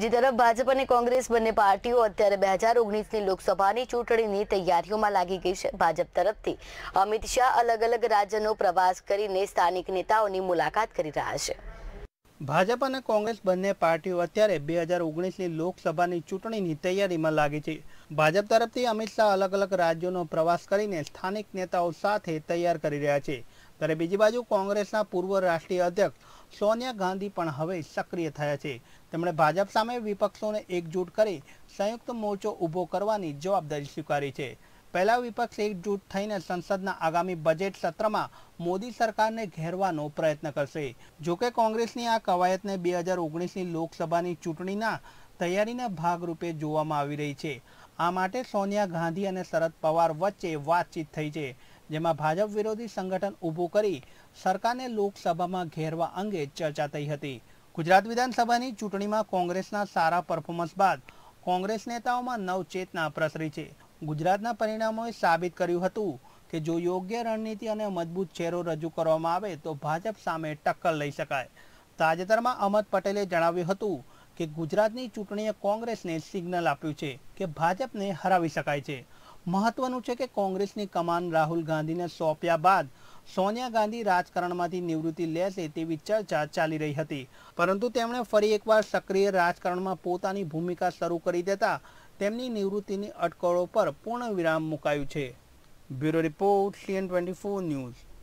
બીજી તરફ ભાજપ અને કોંગ્રેસ બંને પાર્ટીઓ અત્યારે બે હજાર ઓગણીસની લોકસભાની ચૂંટણીની તૈયારીઓમાં લાગી ગઈ છે. ભાજપ તરફથી અમિત શાહ અલગ અલગ રાજ્યનો પ્રવાસ કરીને સ્થાનિક નેતાઓની મુલાકાત કરી રહ્યા છે. ભાજપ અને કોંગ્રેસ બંને પાર્ટીઓ અત્યારે બે હજાર ઓગણીસની લોકસભાની ચૂંટણીની તૈયારીમાં લાગી છે. ભાજપ તરફથી અમિત શાહ અલગ અલગ રાજ્યોનો પ્રવાસ કરીને સ્થાનિક નેતાઓ સાથે તૈયાર કરી રહ્યા છે. ત્યારે બીજી બાજુ કોંગ્રેસના પૂર્વ રાષ્ટ્રીય અધ્યક્ષ સોનિયા ગાંધી પણ હવે સક્રિય થયા છે. તેમણે ભાજપ સામે વિપક્ષોને એકજૂટ કરી સંયુક્ત મોરચો ઊભો કરવાની જવાબદારી સ્વીકારી છે. પહેલા વિપક્ષ એકજૂટ થઈને સંસદના આગામી બજેટ સત્રમાં મોદી સરકારને ઘેરવાનો પ્રયત્ન કરશે. જોકે કોંગ્રેસની આ કવાયતને બે હજાર ઓગણીસની લોકસભાની ચૂંટણીના તૈયારીના ભાગરૂપે જોવામાં આવી રહી છે. આ માટે સોનિયા ગાંધી અને શરદ પવાર વચ્ચે વાતચીત થઈ છે. જેમાં ભાજપ વિરોધી સંગઠન ઊભું કરી સરકારને લોકસભામાં ઘેરવા અંગે ચર્ચા થઈ હતી. ગુજરાત વિધાનસભાની ચૂંટણીમાં કોંગ્રેસના સારા પરફોર્મન્સ બાદ કોંગ્રેસ નેતાઓમાં નવચેતના પ્રસરી છે. ગુજરાતના પરિણામોએ સાબિત કર્યું હતું કે જો યોગ્ય રણનીતિ અને મજબૂત ચહેરો રજૂ કરવામાં આવે તો ભાજપ સામે ટક્કર લઈ શકાય. તાજેતરમાં અહમદ પટેલે જણાવ્યું હતું કે ગુજરાતની ચૂંટણીએ કોંગ્રેસને સિગ્નલ આપ્યું છે કે ભાજપને હરાવી શકાય છે. મહત્વનું છે કે કોંગ્રેસની કમાન રાહુલ ગાંધીને સોંપ્યા બાદ સોનિયા ગાંધી રાજકારણમાંથી નિવૃત્તિ લેશે તેવી ચર્ચા ચાલી રહી હતી. પરંતુ તેમણે ફરી એકવાર સક્રિય રાજકારણમાં પોતાની ભૂમિકા શરૂ કરી દેતા તેમની નિવૃત્તિની અટકળો પર પૂર્ણ વિરામ મુકાયું છે. Bureau report, CN twenty news.